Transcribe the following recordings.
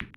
you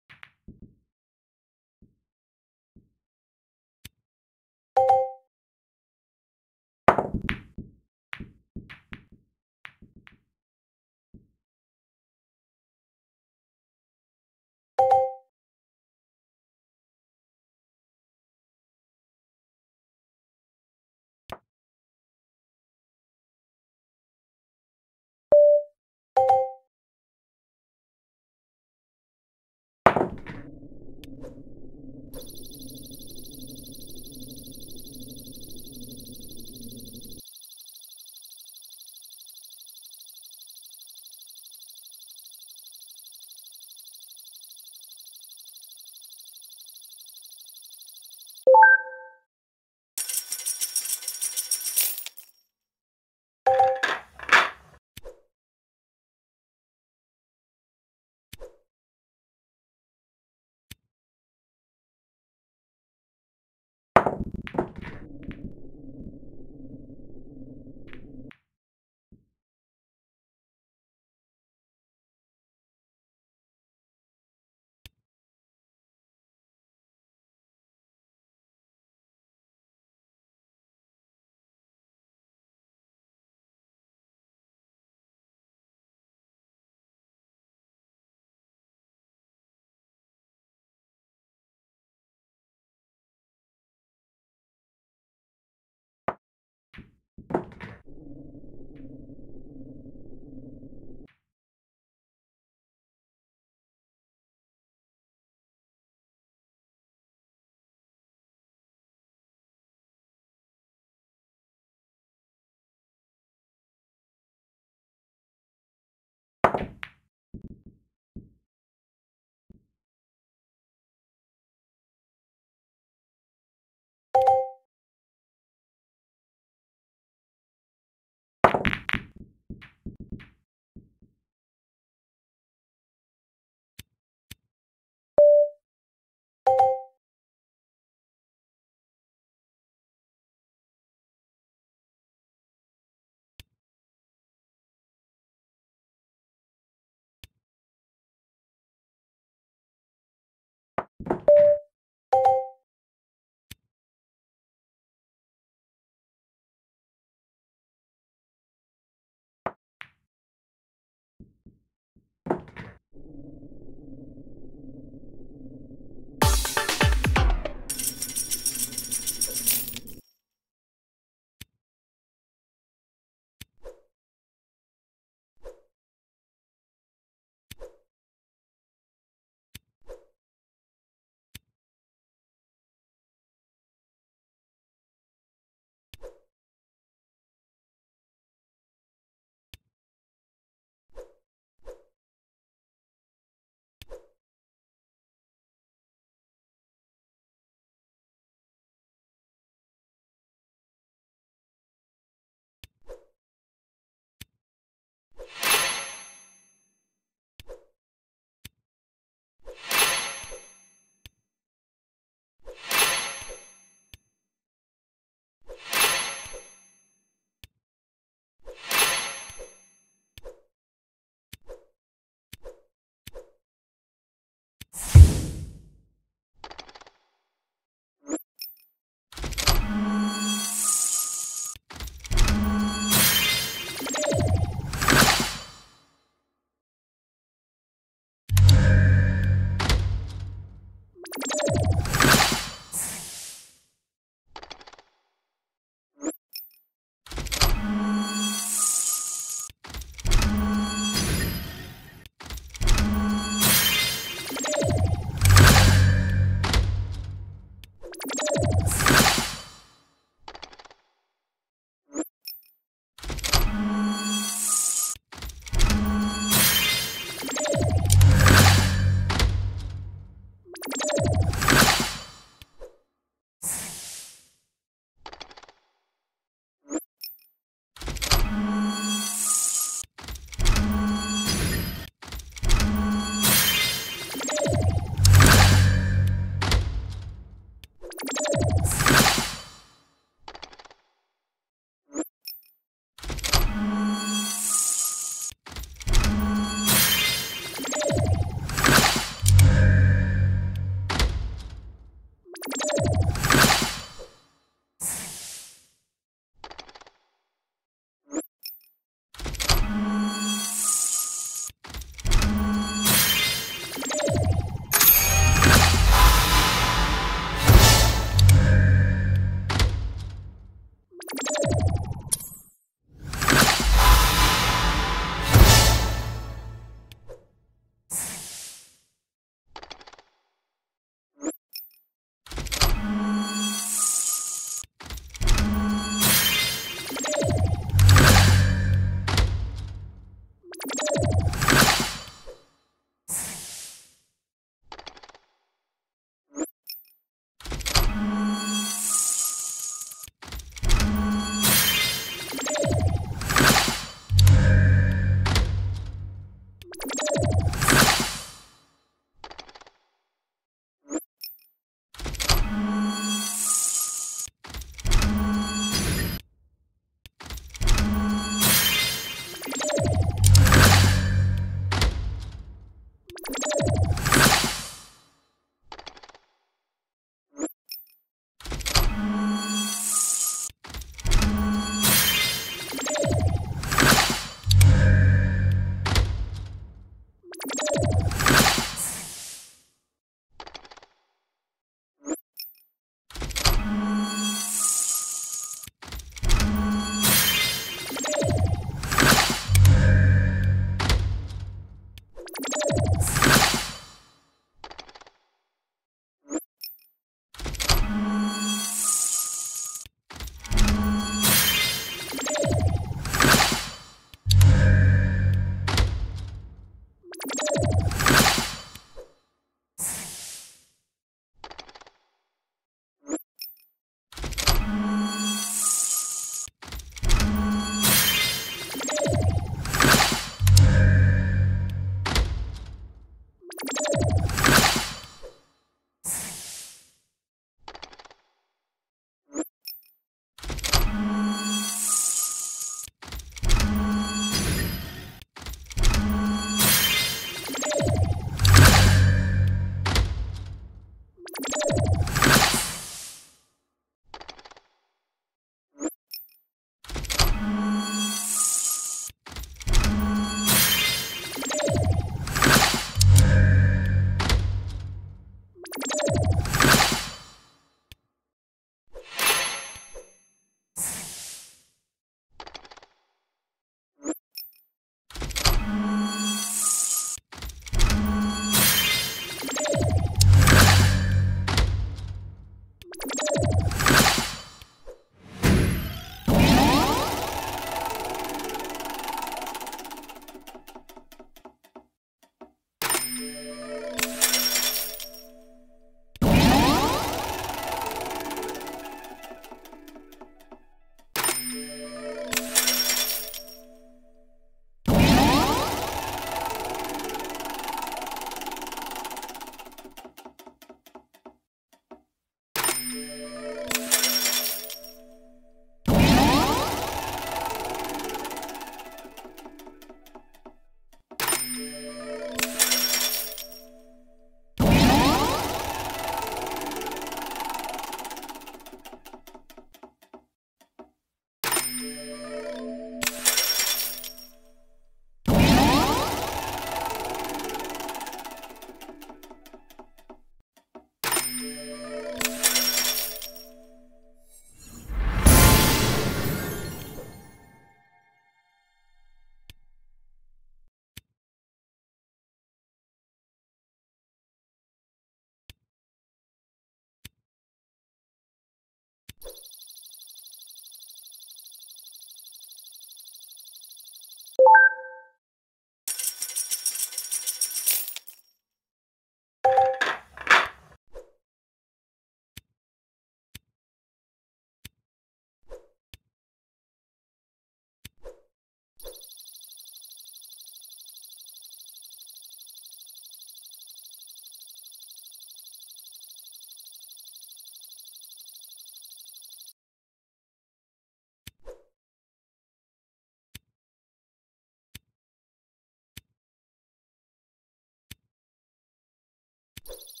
you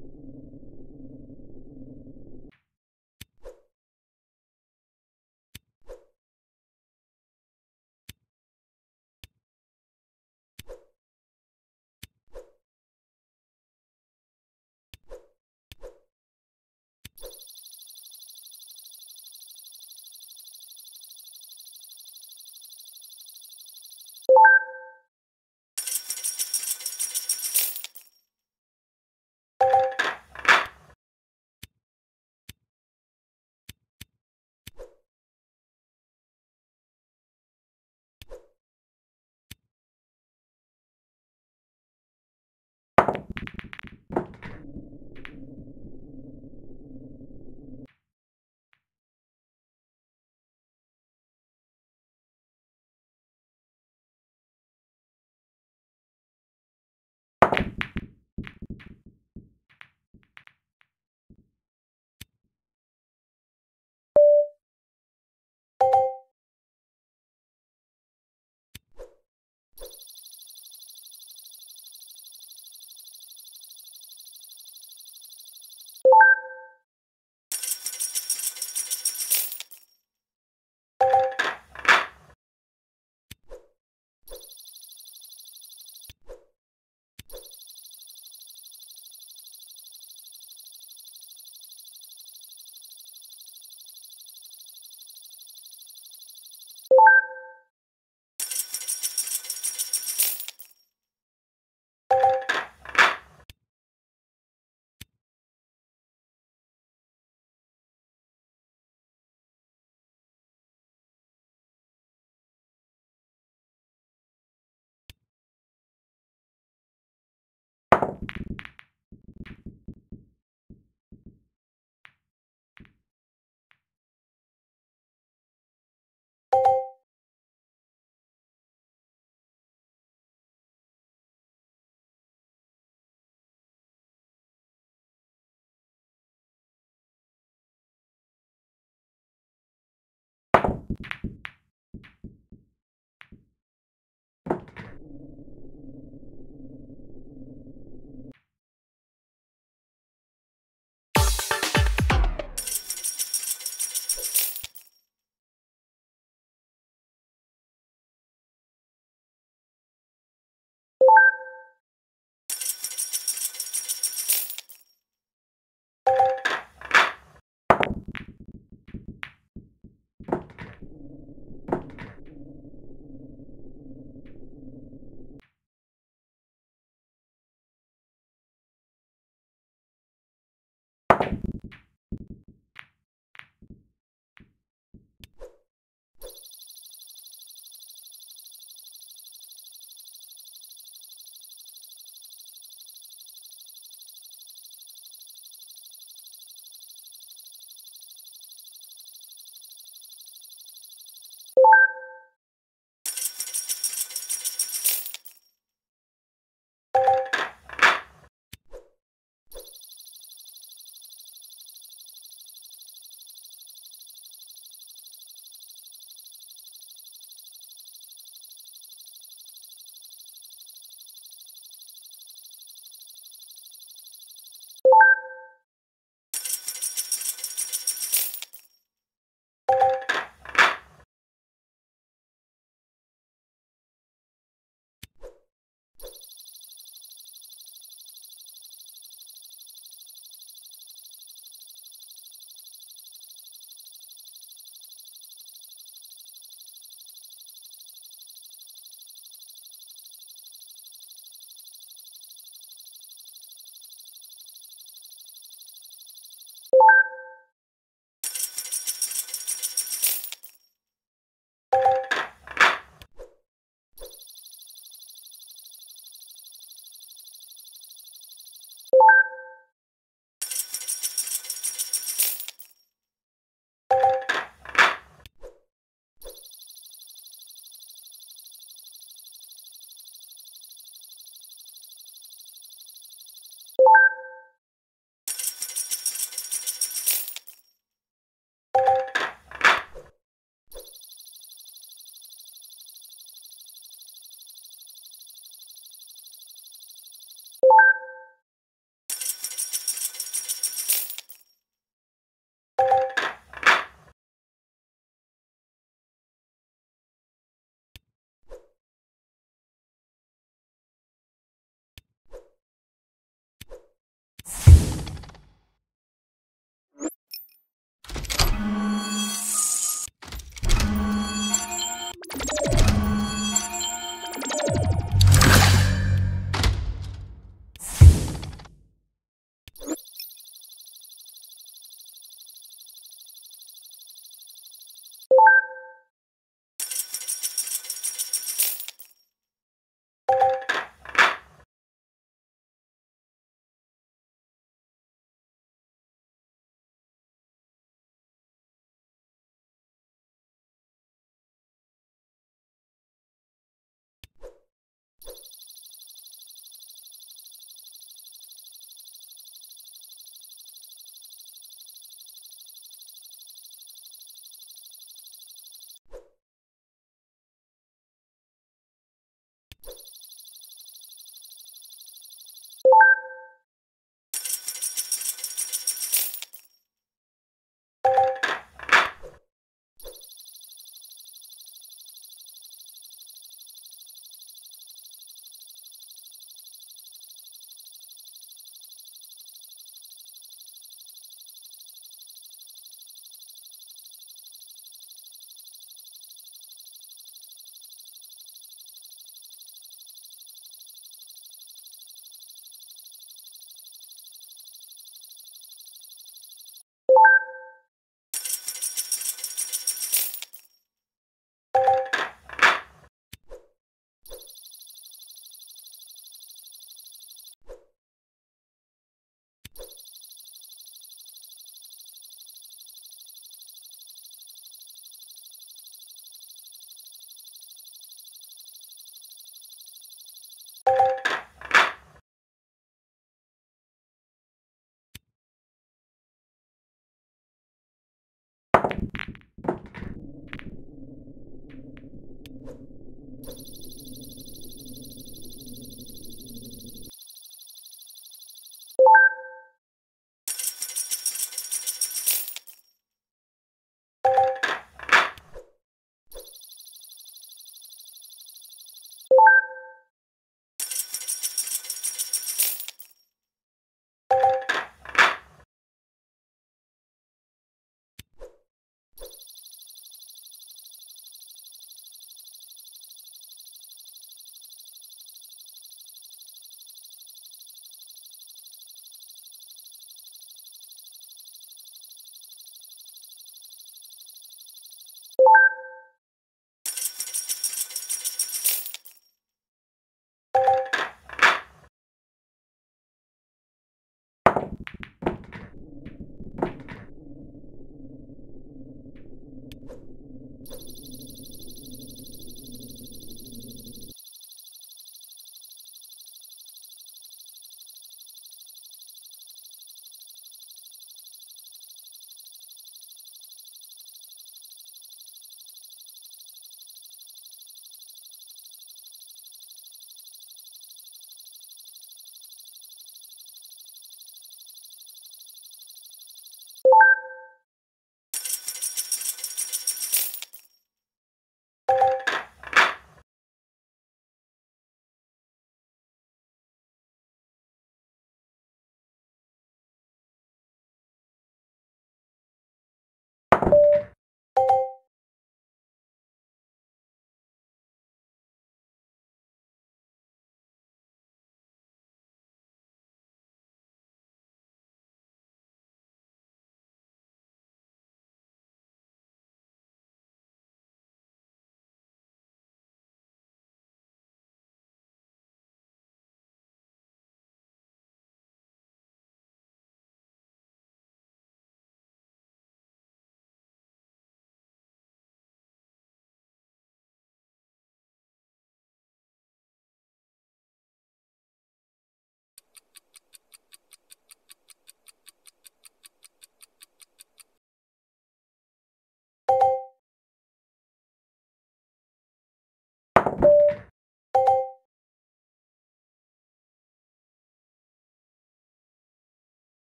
Bye.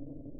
you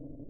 you